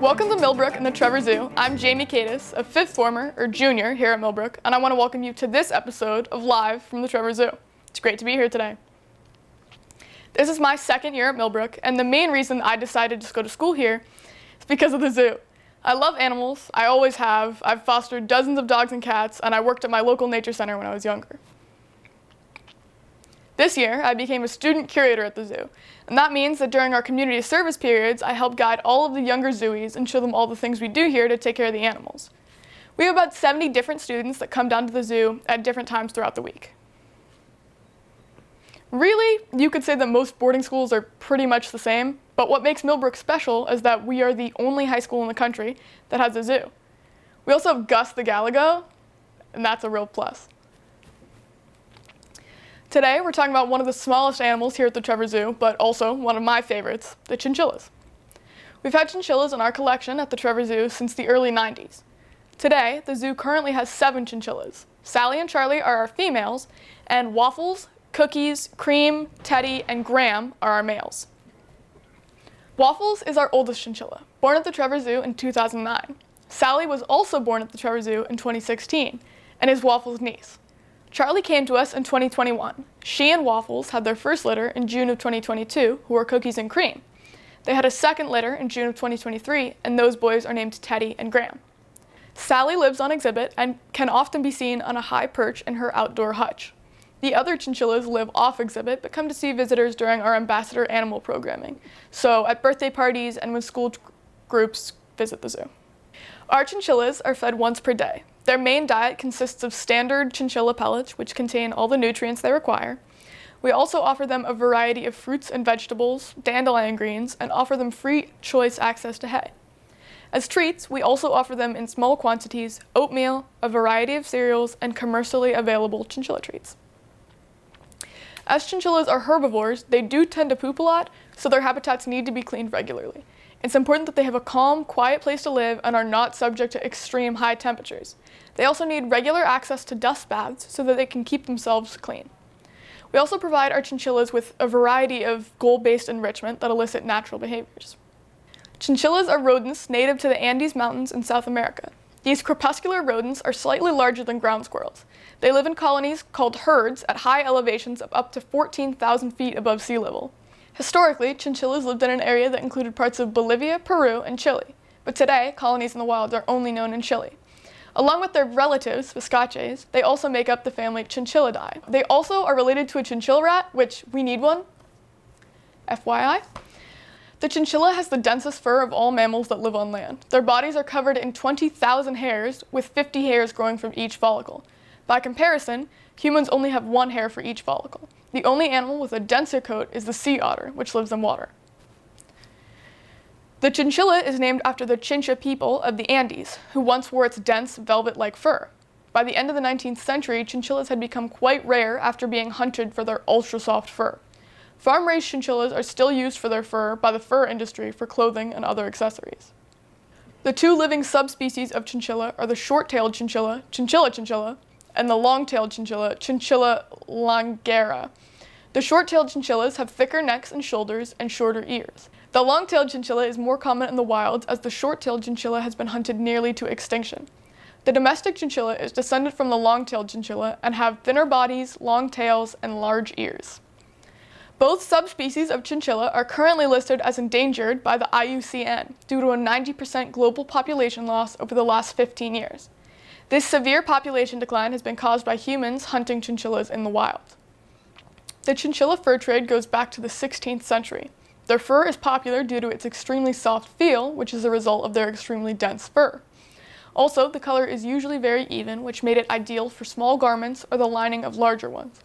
Welcome to Millbrook and the Trevor Zoo. I'm Jamie Katis, a fifth former, or junior, here at Millbrook, and I want to welcome you to this episode of Live from the Trevor Zoo. It's great to be here today. This is my second year at Millbrook, and the main reason I decided to go to school here is because of the zoo. I love animals, I always have. I've fostered dozens of dogs and cats, and I worked at my local nature center when I was younger. This year, I became a student curator at the zoo, and that means that during our community service periods, I help guide all of the younger zooies and show them all the things we do here to take care of the animals. We have about 70 different students that come down to the zoo at different times throughout the week. Really, you could say that most boarding schools are pretty much the same, but what makes Millbrook special is that we are the only high school in the country that has a zoo. We also have Gus the Galago, and that's a real plus. Today, we're talking about one of the smallest animals here at the Trevor Zoo, but also one of my favorites, the chinchillas. We've had chinchillas in our collection at the Trevor Zoo since the early 90s. Today, the zoo currently has seven chinchillas. Sally and Charlie are our females, and Waffles, Cookies, Cream, Teddy, and Graham are our males. Waffles is our oldest chinchilla, born at the Trevor Zoo in 2009. Sally was also born at the Trevor Zoo in 2016, and is Waffles' niece. Charlie came to us in 2021. She and Waffles had their first litter in June of 2022, who were Cookies and Cream. They had a second litter in June of 2023, and those boys are named Teddy and Graham. Sally lives on exhibit and can often be seen on a high perch in her outdoor hutch. The other chinchillas live off exhibit, but come to see visitors during our ambassador animal programming, so at birthday parties and when school groups visit the zoo. Our chinchillas are fed once per day. Their main diet consists of standard chinchilla pellets, which contain all the nutrients they require. We also offer them a variety of fruits and vegetables, dandelion greens, and offer them free choice access to hay. As treats, we also offer them in small quantities oatmeal, a variety of cereals, and commercially available chinchilla treats. As chinchillas are herbivores, they do tend to poop a lot, so their habitats need to be cleaned regularly. It's important that they have a calm, quiet place to live and are not subject to extreme high temperatures. They also need regular access to dust baths so that they can keep themselves clean. We also provide our chinchillas with a variety of goal-based enrichment that elicit natural behaviors. Chinchillas are rodents native to the Andes Mountains in South America. These crepuscular rodents are slightly larger than ground squirrels. They live in colonies called herds at high elevations of up to 14,000 feet above sea level. Historically, chinchillas lived in an area that included parts of Bolivia, Peru, and Chile, but today, colonies in the wild are only known in Chile. Along with their relatives, viscachas, they also make up the family Chinchillidae. They also are related to a chinchilla rat, which we need one, FYI. The chinchilla has the densest fur of all mammals that live on land. Their bodies are covered in 20,000 hairs, with 50 hairs growing from each follicle. By comparison, humans only have one hair for each follicle. The only animal with a denser coat is the sea otter, which lives in water. The chinchilla is named after the Chincha people of the Andes, who once wore its dense, velvet-like fur. By the end of the 19th century, chinchillas had become quite rare after being hunted for their ultra-soft fur. Farm-raised chinchillas are still used for their fur by the fur industry for clothing and other accessories. The two living subspecies of chinchilla are the short-tailed chinchilla, chinchilla chinchilla, and the long-tailed chinchilla, Chinchilla lanigera. The short-tailed chinchillas have thicker necks and shoulders and shorter ears. The long-tailed chinchilla is more common in the wild as the short-tailed chinchilla has been hunted nearly to extinction. The domestic chinchilla is descended from the long-tailed chinchilla and have thinner bodies, long tails, and large ears. Both subspecies of chinchilla are currently listed as endangered by the IUCN due to a 90% global population loss over the last 15 years. This severe population decline has been caused by humans hunting chinchillas in the wild. The chinchilla fur trade goes back to the 16th century. Their fur is popular due to its extremely soft feel, which is a result of their extremely dense fur. Also, the color is usually very even, which made it ideal for small garments or the lining of larger ones.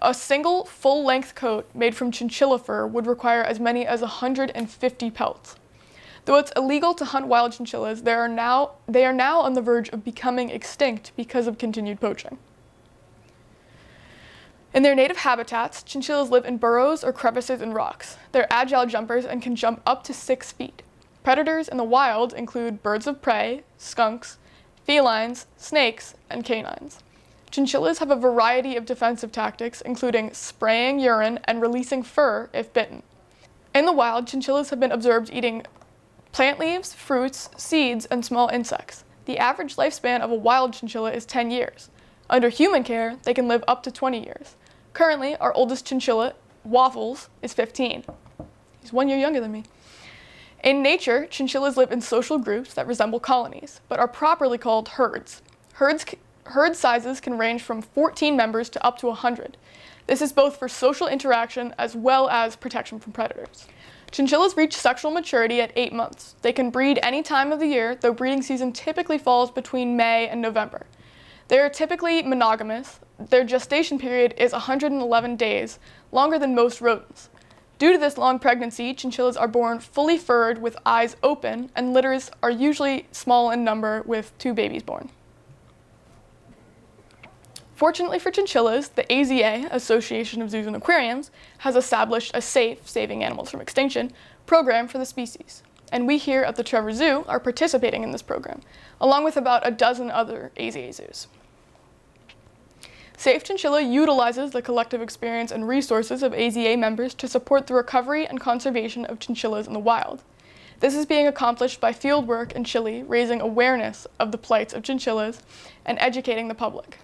A single full-length coat made from chinchilla fur would require as many as 150 pelts. Though it's illegal to hunt wild chinchillas, are now, they are now on the verge of becoming extinct because of continued poaching. In their native habitats, chinchillas live in burrows or crevices in rocks. They're agile jumpers and can jump up to six feet. Predators in the wild include birds of prey, skunks, felines, snakes, and canines. Chinchillas have a variety of defensive tactics, including spraying urine and releasing fur if bitten. In the wild, chinchillas have been observed eating plant leaves, fruits, seeds, and small insects. The average lifespan of a wild chinchilla is 10 years. Under human care, they can live up to 20 years. Currently, our oldest chinchilla, Waffles, is 15. He's one year younger than me. In nature, chinchillas live in social groups that resemble colonies, but are properly called herds. Herds herd sizes can range from 14 members to up to 100. This is both for social interaction as well as protection from predators. Chinchillas reach sexual maturity at 8 months. They can breed any time of the year, though breeding season typically falls between May and November. They are typically monogamous. Their gestation period is 111 days, longer than most rodents. Due to this long pregnancy, chinchillas are born fully furred with eyes open, and litters are usually small in number with two babies born. Fortunately for chinchillas, the AZA, Association of Zoos and Aquariums, has established a safe, saving animals from extinction, program for the species. And we here at the Trevor Zoo are participating in this program, along with about a dozen other AZA zoos. Safe Chinchilla utilizes the collective experience and resources of AZA members to support the recovery and conservation of chinchillas in the wild. This is being accomplished by fieldwork in Chile, raising awareness of the plights of chinchillas and educating the public.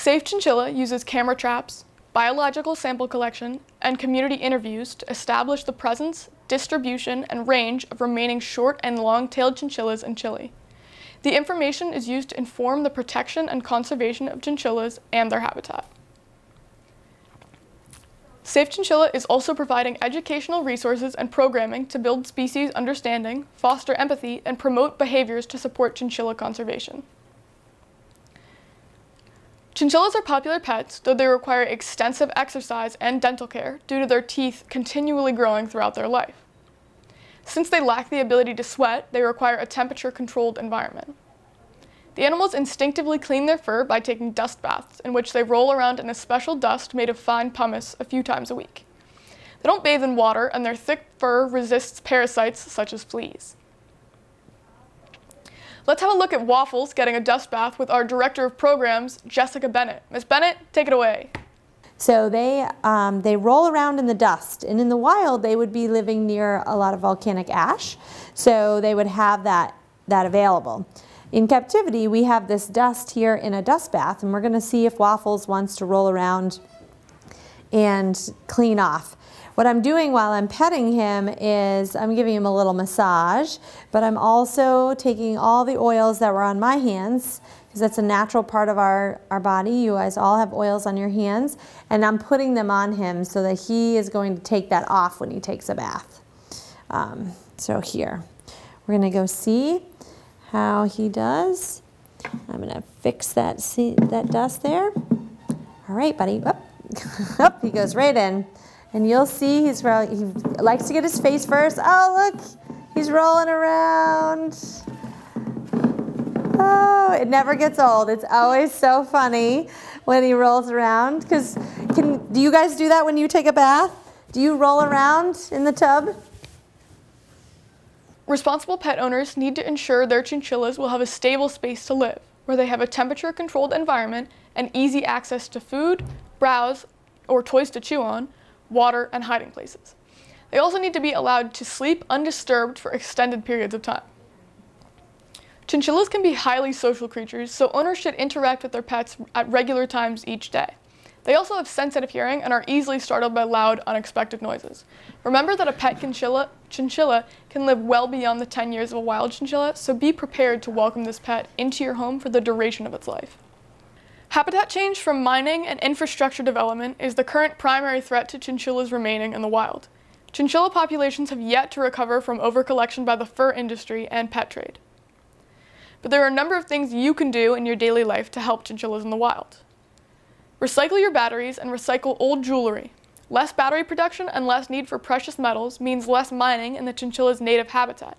Safe Chinchilla uses camera traps, biological sample collection, and community interviews to establish the presence, distribution, and range of remaining short and long-tailed chinchillas in Chile. The information is used to inform the protection and conservation of chinchillas and their habitat. Safe Chinchilla is also providing educational resources and programming to build species understanding, foster empathy, and promote behaviors to support chinchilla conservation. Chinchillas are popular pets, though they require extensive exercise and dental care due to their teeth continually growing throughout their life. Since they lack the ability to sweat, they require a temperature-controlled environment. The animals instinctively clean their fur by taking dust baths, in which they roll around in a special dust made of fine pumice a few times a week. They don't bathe in water, and their thick fur resists parasites such as fleas. Let's have a look at Waffles getting a dust bath with our Director of Programs, Jessica Bennett. Ms. Bennett, take it away. So they, um, they roll around in the dust, and in the wild, they would be living near a lot of volcanic ash, so they would have that, that available. In captivity, we have this dust here in a dust bath, and we're going to see if Waffles wants to roll around and clean off. What I'm doing while I'm petting him is I'm giving him a little massage, but I'm also taking all the oils that were on my hands because that's a natural part of our, our body. You guys all have oils on your hands, and I'm putting them on him so that he is going to take that off when he takes a bath. Um, so here, we're to go see how he does. I'm to fix that, see, that dust there. All right, buddy. Up, up, he goes right in. And you'll see he's he likes to get his face first. Oh, look, he's rolling around. Oh, it never gets old. It's always so funny when he rolls around. Because can do you guys do that when you take a bath? Do you roll around in the tub? Responsible pet owners need to ensure their chinchillas will have a stable space to live, where they have a temperature-controlled environment and easy access to food, browse, or toys to chew on, water, and hiding places. They also need to be allowed to sleep undisturbed for extended periods of time. Chinchillas can be highly social creatures, so owners should interact with their pets at regular times each day. They also have sensitive hearing and are easily startled by loud, unexpected noises. Remember that a pet chinchilla, chinchilla can live well beyond the 10 years of a wild chinchilla, so be prepared to welcome this pet into your home for the duration of its life. Habitat change from mining and infrastructure development is the current primary threat to chinchillas remaining in the wild. Chinchilla populations have yet to recover from overcollection by the fur industry and pet trade. But there are a number of things you can do in your daily life to help chinchillas in the wild. Recycle your batteries and recycle old jewelry. Less battery production and less need for precious metals means less mining in the chinchilla's native habitat,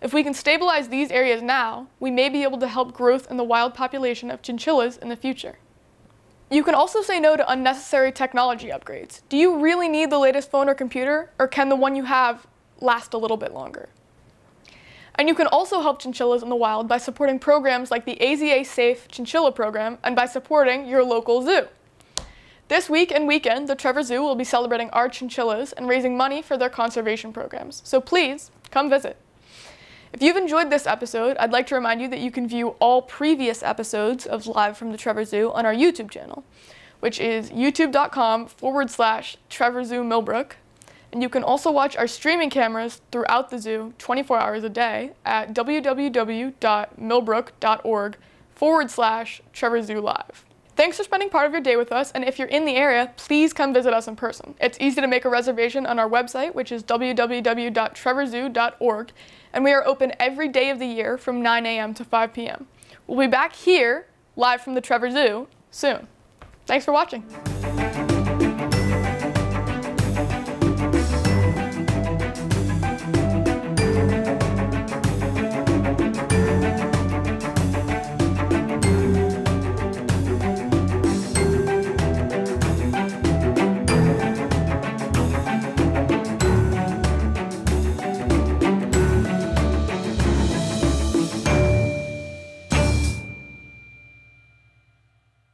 if we can stabilize these areas now, we may be able to help growth in the wild population of chinchillas in the future. You can also say no to unnecessary technology upgrades. Do you really need the latest phone or computer, or can the one you have last a little bit longer? And you can also help chinchillas in the wild by supporting programs like the AZA Safe Chinchilla Program and by supporting your local zoo. This week and weekend, the Trevor Zoo will be celebrating our chinchillas and raising money for their conservation programs. So please, come visit. If you've enjoyed this episode, I'd like to remind you that you can view all previous episodes of Live from the Trevor Zoo on our YouTube channel, which is youtube.com forward slash Trevor Zoo Millbrook. And you can also watch our streaming cameras throughout the zoo 24 hours a day at www.millbrook.org forward slash Trevor Zoo Live. Thanks for spending part of your day with us, and if you're in the area, please come visit us in person. It's easy to make a reservation on our website, which is www.trevorzoo.org, and we are open every day of the year from 9 a.m. to 5 p.m. We'll be back here, live from the Trevor Zoo, soon. Thanks for watching.